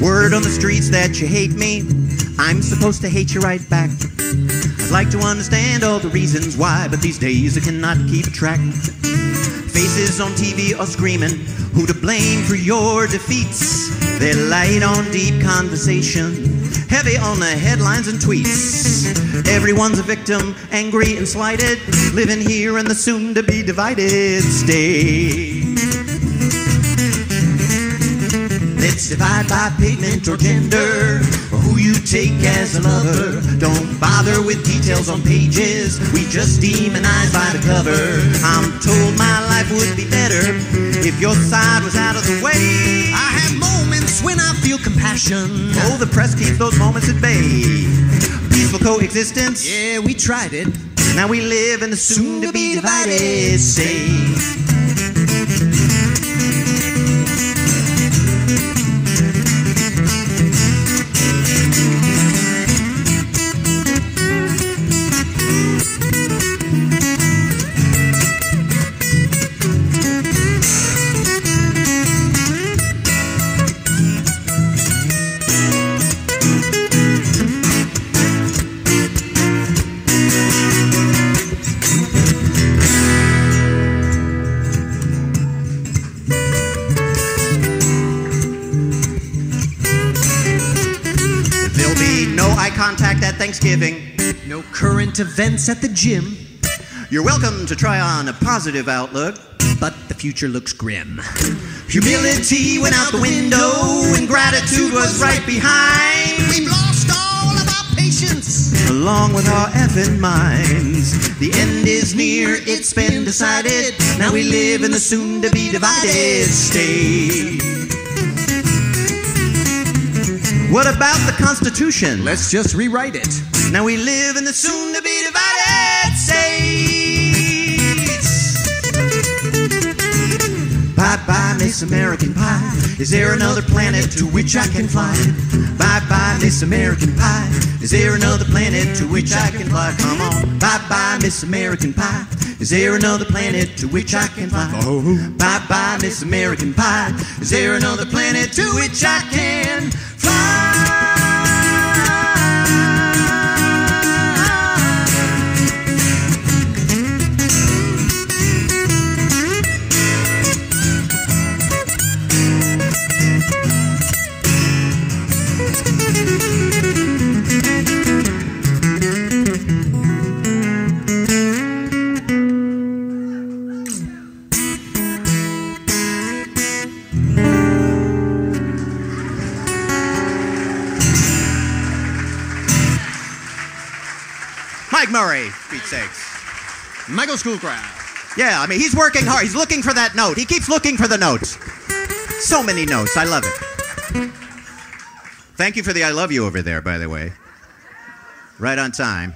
Word on the streets that you hate me. I'm supposed to hate you right back. I'd like to understand all the reasons why, but these days I cannot keep track. Faces on TV are screaming, who to blame for your defeats? They're light on deep conversation, heavy on the headlines and tweets. Everyone's a victim, angry and slighted, living here in the soon to be divided state. Let's divide by pigment or gender, or who you take as a lover. Don't bother with details on pages, we just demonize by the cover. I'm told my life would be better if your side was out of the way. I have moments when I feel compassion. Oh, the press keeps those moments at bay. Peaceful coexistence, Yeah, we tried it. now we live in the soon to be divided state. At Thanksgiving. No current events at the gym, You're welcome to try on a positive outlook. but the future looks grim. Humility went out the window and gratitude was right behind. We've lost all of our patience. Along with our effing minds. The end is near, it's been decided. Now we live in the soon to be divided state. What about the Constitution? Let's just rewrite it. Now we live in the soon to be divided states. Bye bye, Miss American Pie. Is there another planet to which I can fly? Bye bye, Miss American Pie. Is there another planet to which I can fly? Come on. Bye bye, Miss American Pie. Is there another planet to which I can fly? Oh. Bye bye, Miss American Pie. Is there another planet to which I can Mike Murray, Pete sakes. Michael Schoolcraft. Yeah, I mean, he's working hard. He's looking for that note. He keeps looking for the notes. So many notes. I love it. Thank you for the I love you over there, by the way. Right on time.